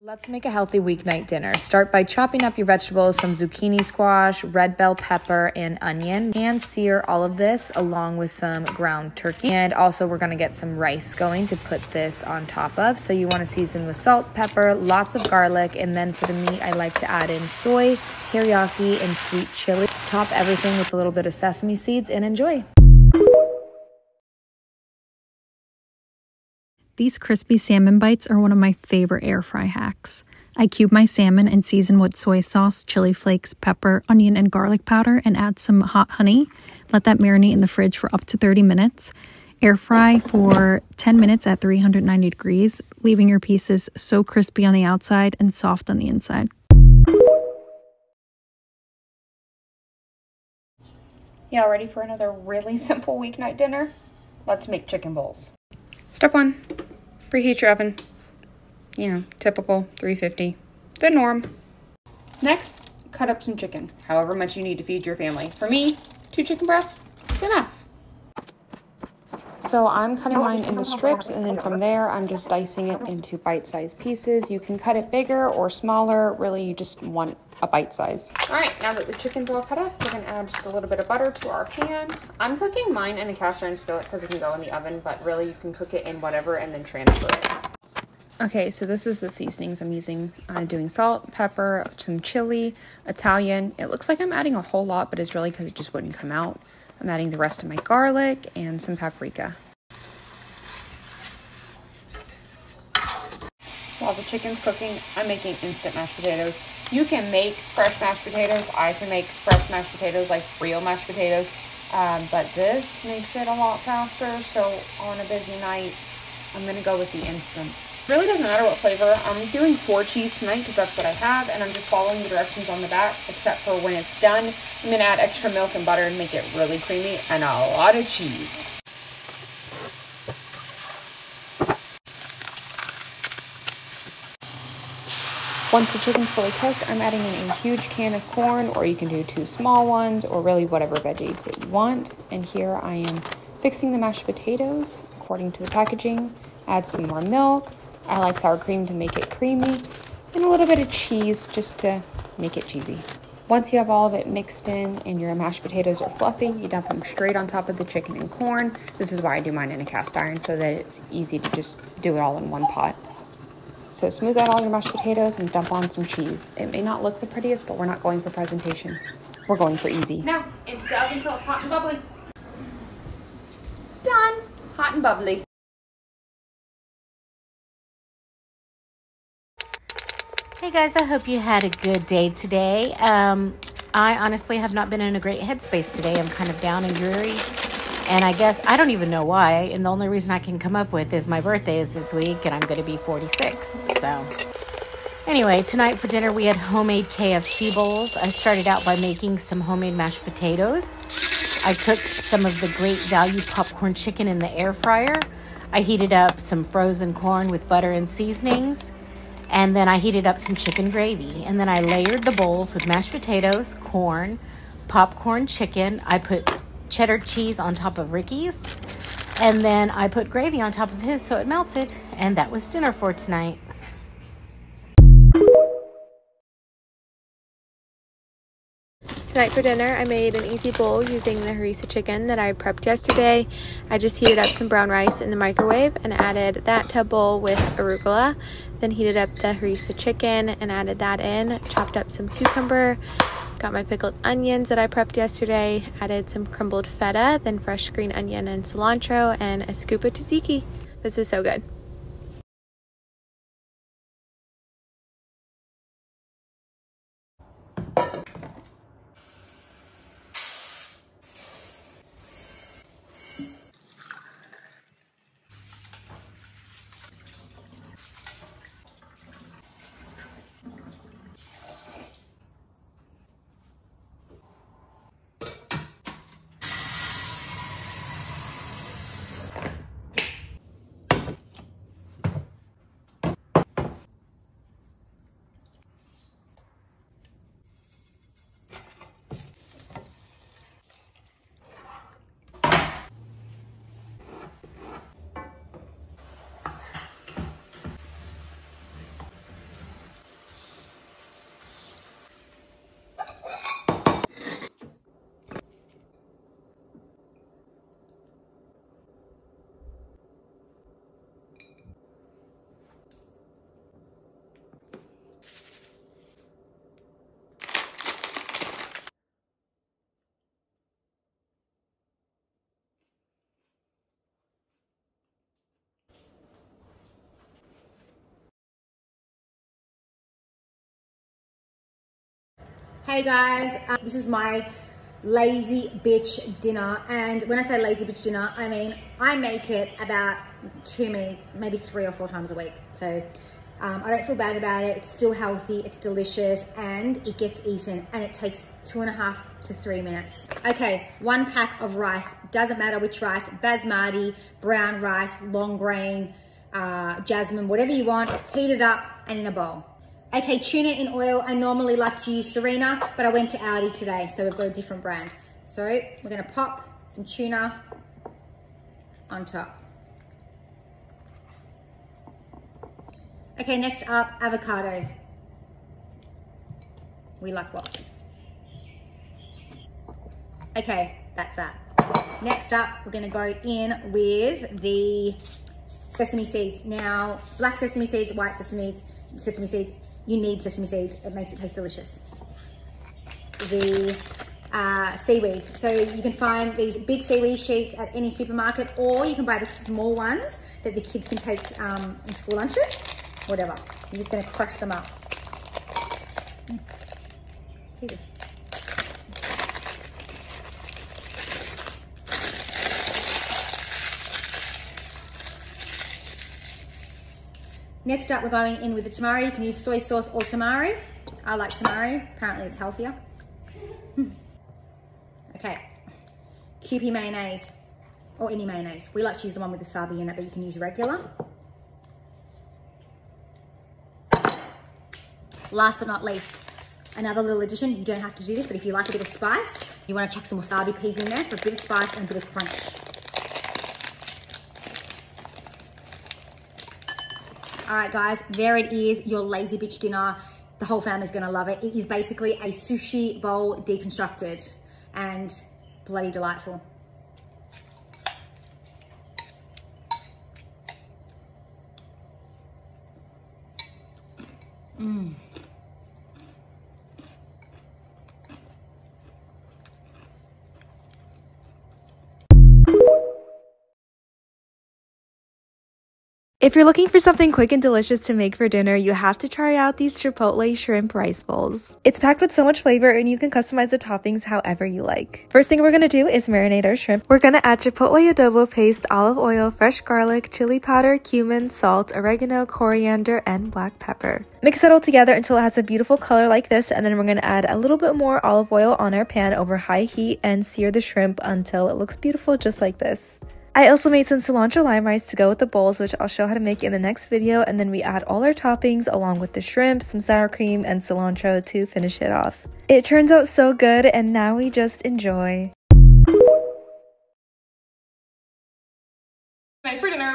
Let's make a healthy weeknight dinner. Start by chopping up your vegetables, some zucchini squash, red bell pepper, and onion. And sear all of this along with some ground turkey. And also we're gonna get some rice going to put this on top of. So you wanna season with salt, pepper, lots of garlic, and then for the meat, I like to add in soy, teriyaki, and sweet chili. Top everything with a little bit of sesame seeds and enjoy. These crispy salmon bites are one of my favorite air fry hacks. I cube my salmon and season with soy sauce, chili flakes, pepper, onion, and garlic powder and add some hot honey. Let that marinate in the fridge for up to 30 minutes. Air fry for 10 minutes at 390 degrees, leaving your pieces so crispy on the outside and soft on the inside. Y'all ready for another really simple weeknight dinner? Let's make chicken bowls. Step one, preheat your oven. You know, typical 350, the norm. Next, cut up some chicken, however much you need to feed your family. For me, two chicken breasts is enough. So I'm cutting mine into strips and then from there I'm just dicing it into bite-sized pieces. You can cut it bigger or smaller, really you just want a bite size. All right, now that the chicken's all cut up, we're gonna add just a little bit of butter to our pan. I'm cooking mine in a cast iron skillet because it can go in the oven, but really you can cook it in whatever and then transfer it. Okay, so this is the seasonings I'm using. I'm doing salt, pepper, some chili, Italian. It looks like I'm adding a whole lot, but it's really because it just wouldn't come out. I'm adding the rest of my garlic and some paprika. While the chicken's cooking, I'm making instant mashed potatoes. You can make fresh mashed potatoes. I can make fresh mashed potatoes, like real mashed potatoes. Um, but this makes it a lot faster. So on a busy night, I'm going to go with the instant. Really doesn't matter what flavor. I'm doing four cheese tonight because that's what I have. And I'm just following the directions on the back, except for when it's done, I'm going to add extra milk and butter and make it really creamy and a lot of cheese. Once the chicken's fully cooked, I'm adding in a huge can of corn, or you can do two small ones, or really whatever veggies that you want. And here I am fixing the mashed potatoes according to the packaging. Add some more milk. I like sour cream to make it creamy, and a little bit of cheese just to make it cheesy. Once you have all of it mixed in and your mashed potatoes are fluffy, you dump them straight on top of the chicken and corn. This is why I do mine in a cast iron so that it's easy to just do it all in one pot. So smooth out all your mashed potatoes and dump on some cheese. It may not look the prettiest, but we're not going for presentation. We're going for easy. Now, into the oven until it's hot and bubbly. Done. Hot and bubbly. Hey guys, I hope you had a good day today. Um, I honestly have not been in a great headspace today. I'm kind of down and dreary. And I guess I don't even know why. And the only reason I can come up with is my birthday is this week and I'm going to be 46. So, anyway, tonight for dinner we had homemade KFC bowls. I started out by making some homemade mashed potatoes. I cooked some of the great value popcorn chicken in the air fryer. I heated up some frozen corn with butter and seasonings. And then I heated up some chicken gravy. And then I layered the bowls with mashed potatoes, corn, popcorn chicken. I put cheddar cheese on top of Ricky's. And then I put gravy on top of his so it melted. And that was dinner for tonight. Tonight for dinner, I made an easy bowl using the harissa chicken that I prepped yesterday. I just heated up some brown rice in the microwave and added that to a bowl with arugula. Then heated up the harissa chicken and added that in. Chopped up some cucumber, Got my pickled onions that I prepped yesterday, added some crumbled feta, then fresh green onion and cilantro, and a scoop of tzatziki. This is so good. Hey guys, uh, this is my lazy bitch dinner. And when I say lazy bitch dinner, I mean, I make it about two, many, maybe three or four times a week. So um, I don't feel bad about it. It's still healthy, it's delicious, and it gets eaten. And it takes two and a half to three minutes. Okay, one pack of rice. Doesn't matter which rice, basmati, brown rice, long grain, uh, jasmine, whatever you want. Heat it up and in a bowl. Okay, tuna in oil. I normally like to use Sirena, but I went to Aldi today, so we've got a different brand. So we're gonna pop some tuna on top. Okay, next up, avocado. We like lots. Okay, that's that. Next up, we're gonna go in with the sesame seeds. Now, black sesame seeds, white sesame seeds, sesame seeds, you need sesame seeds. It makes it taste delicious. The uh, seaweed. So you can find these big seaweed sheets at any supermarket or you can buy the small ones that the kids can take um, in school lunches, whatever. You're just gonna crush them up. Mm. Next up, we're going in with the tamari. You can use soy sauce or tamari. I like tamari. Apparently it's healthier. Okay. Kewpie mayonnaise or any mayonnaise. We like to use the one with wasabi in it, but you can use regular. Last but not least, another little addition. You don't have to do this, but if you like a bit of spice, you want to chuck some wasabi peas in there for a bit of spice and a bit of crunch. All right, guys, there it is, your lazy bitch dinner. The whole family's gonna love it. It is basically a sushi bowl deconstructed and bloody delightful. Mmm. If you're looking for something quick and delicious to make for dinner, you have to try out these Chipotle shrimp rice bowls. It's packed with so much flavor and you can customize the toppings however you like. First thing we're gonna do is marinate our shrimp. We're gonna add Chipotle adobo paste, olive oil, fresh garlic, chili powder, cumin, salt, oregano, coriander, and black pepper. Mix it all together until it has a beautiful color like this and then we're gonna add a little bit more olive oil on our pan over high heat and sear the shrimp until it looks beautiful just like this. I also made some cilantro lime rice to go with the bowls, which I'll show how to make in the next video. And then we add all our toppings along with the shrimp, some sour cream, and cilantro to finish it off. It turns out so good, and now we just enjoy.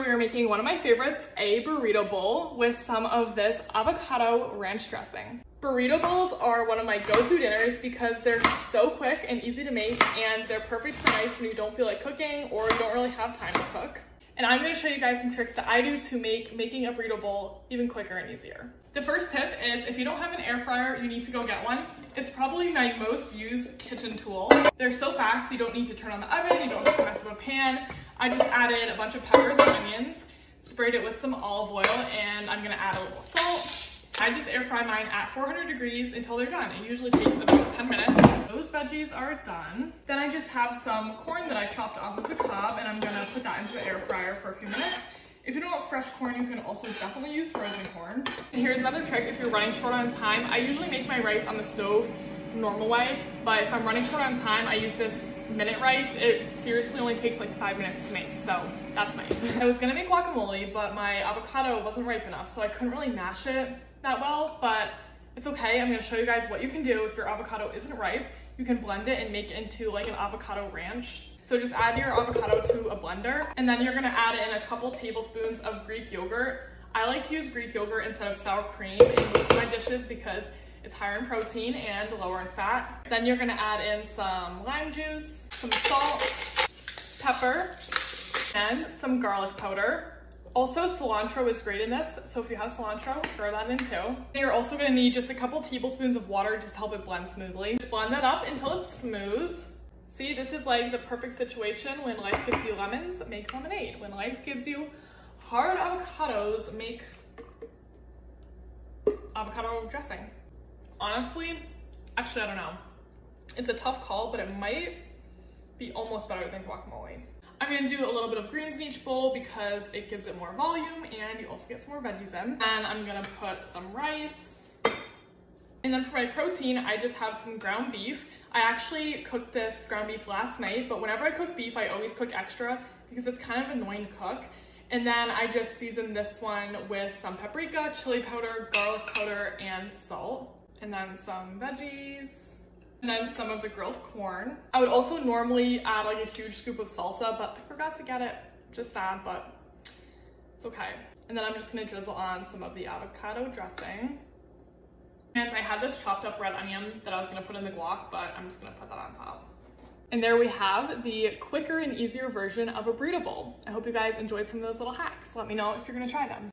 We are making one of my favorites, a burrito bowl with some of this avocado ranch dressing. Burrito bowls are one of my go-to dinners because they're so quick and easy to make and they're perfect for nights when you don't feel like cooking or you don't really have time to cook. And I'm gonna show you guys some tricks that I do to make making a burrito bowl even quicker and easier. The first tip is if you don't have an air fryer, you need to go get one. It's probably my most used kitchen tool. They're so fast, you don't need to turn on the oven, you don't have to mess up a pan. I just added a bunch of peppers and onions, sprayed it with some olive oil, and I'm gonna add a little salt, I just air fry mine at 400 degrees until they're done. It usually takes about 10 minutes. Those veggies are done. Then I just have some corn that I chopped off of the cob and I'm gonna put that into the air fryer for a few minutes. If you don't want fresh corn, you can also definitely use frozen corn. And here's another trick if you're running short on time. I usually make my rice on the stove the normal way, but if I'm running short on time, I use this minute rice. It seriously only takes like five minutes to make, so that's nice. I was gonna make guacamole, but my avocado wasn't ripe enough, so I couldn't really mash it that well, but it's okay. I'm gonna show you guys what you can do if your avocado isn't ripe. You can blend it and make it into like an avocado ranch. So just add your avocado to a blender and then you're gonna add in a couple tablespoons of Greek yogurt. I like to use Greek yogurt instead of sour cream in most of my dishes because it's higher in protein and lower in fat. Then you're gonna add in some lime juice, some salt, pepper, and some garlic powder. Also, cilantro is great in this, so if you have cilantro, throw that in too. You're also gonna need just a couple tablespoons of water just to help it blend smoothly. Just blend that up until it's smooth. See, this is like the perfect situation when life gives you lemons, make lemonade. When life gives you hard avocados, make avocado dressing. Honestly, Actually, I don't know. It's a tough call, but it might be almost better than guacamole. I'm gonna do a little bit of greens in each bowl because it gives it more volume and you also get some more veggies in. And I'm gonna put some rice. And then for my protein, I just have some ground beef. I actually cooked this ground beef last night, but whenever I cook beef, I always cook extra because it's kind of annoying to cook. And then I just seasoned this one with some paprika, chili powder, garlic powder, and salt. And then some veggies, and then some of the grilled corn. I would also normally add like a huge scoop of salsa, but I forgot to get it. Just sad, but it's okay. And then I'm just gonna drizzle on some of the avocado dressing. And I had this chopped up red onion that I was gonna put in the guac, but I'm just gonna put that on top. And there we have the quicker and easier version of a burrito bowl. I hope you guys enjoyed some of those little hacks. Let me know if you're gonna try them.